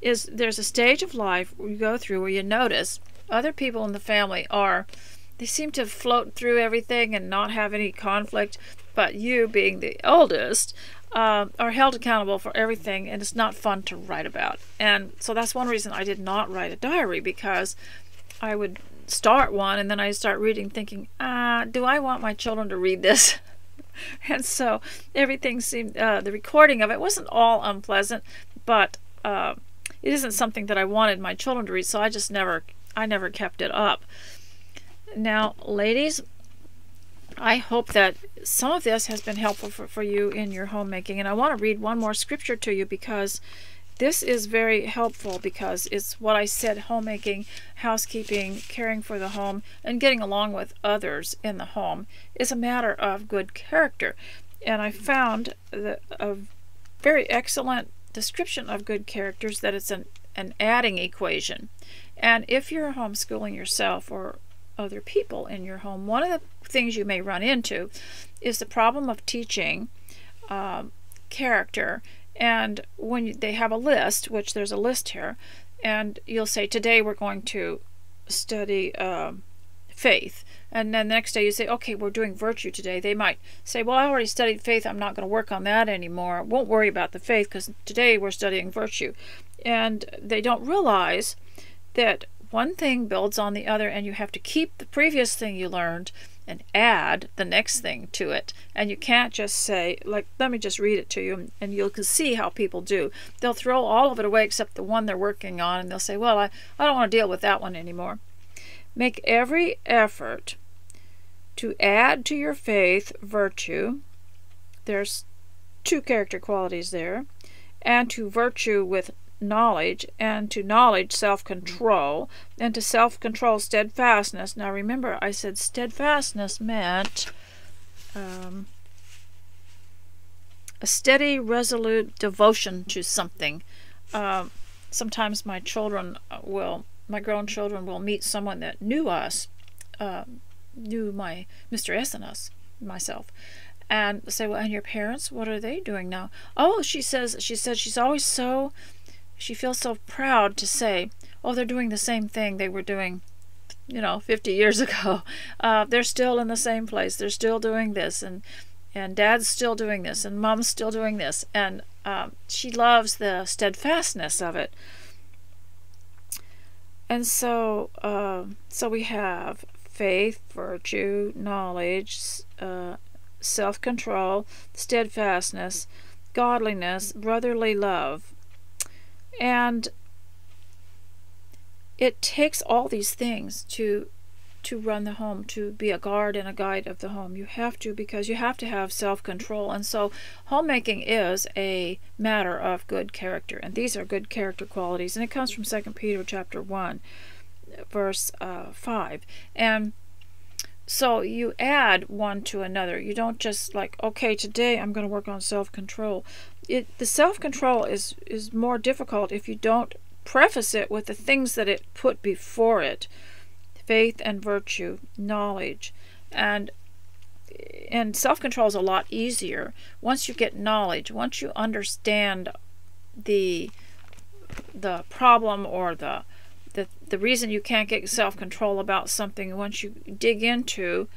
Is there's a stage of life you go through where you notice other people in the family are they seem to float through everything and not have any conflict. But you, being the oldest, uh, are held accountable for everything, and it's not fun to write about. And so that's one reason I did not write a diary because I would start one and then I start reading, thinking, uh, do I want my children to read this? and so everything seemed, uh, the recording of it wasn't all unpleasant, but uh, it isn't something that I wanted my children to read, so I just never, I never kept it up. Now, ladies, I hope that some of this has been helpful for, for you in your homemaking. And I want to read one more scripture to you because this is very helpful because it's what I said homemaking, housekeeping, caring for the home, and getting along with others in the home is a matter of good character. And I found the, a very excellent description of good characters that it's an, an adding equation. And if you're homeschooling yourself or other people in your home. One of the things you may run into is the problem of teaching um, character. And when they have a list, which there's a list here, and you'll say, Today we're going to study um, faith. And then the next day you say, Okay, we're doing virtue today. They might say, Well, I already studied faith. I'm not going to work on that anymore. Won't worry about the faith because today we're studying virtue. And they don't realize that one thing builds on the other, and you have to keep the previous thing you learned and add the next thing to it. And you can't just say, like, let me just read it to you, and you'll see how people do. They'll throw all of it away except the one they're working on, and they'll say, well, I, I don't want to deal with that one anymore. Make every effort to add to your faith virtue. There's two character qualities there. And to virtue with knowledge, and to knowledge self control, and to self control steadfastness. Now remember, I said steadfastness meant um, a steady, resolute devotion to something. Uh, sometimes my children will, my grown children will meet someone that knew us, uh, knew my Mr. S and us, myself, and say, "Well, and your parents? What are they doing now?" Oh, she says. She said she's always so she feels so proud to say, oh, they're doing the same thing they were doing, you know, 50 years ago. Uh, they're still in the same place. They're still doing this, and and dad's still doing this, and mom's still doing this, and um, she loves the steadfastness of it. And so, uh, so we have faith, virtue, knowledge, uh, self-control, steadfastness, godliness, brotherly love, and it takes all these things to to run the home, to be a guard and a guide of the home. You have to because you have to have self-control. And so homemaking is a matter of good character. And these are good character qualities. And it comes from 2 Peter chapter 1, verse uh, 5. And so you add one to another. You don't just like, okay, today I'm going to work on self-control it the self-control is is more difficult if you don't preface it with the things that it put before it. Faith and virtue knowledge. And and self-control is a lot easier once you get knowledge once you understand the the problem or the the, the reason you can't get self-control about something once you dig into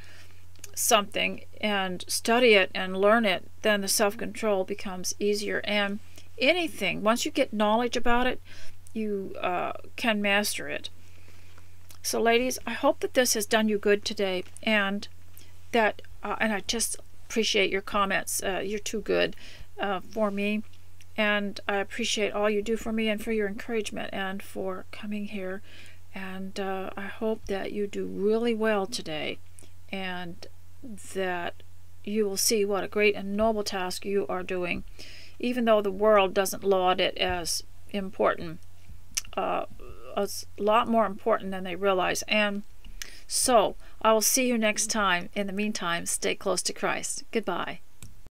something and study it and learn it, then the self control becomes easier. And anything, once you get knowledge about it, you uh, can master it. So, ladies, I hope that this has done you good today, and that, uh, and I just appreciate your comments. Uh, you're too good uh, for me, and I appreciate all you do for me and for your encouragement and for coming here. And uh, I hope that you do really well today, and that you will see what a great and noble task you are doing, even though the world doesn't laud it as important. Uh, a lot more important than they realize. And so, I will see you next time. In the meantime, stay close to Christ. Goodbye.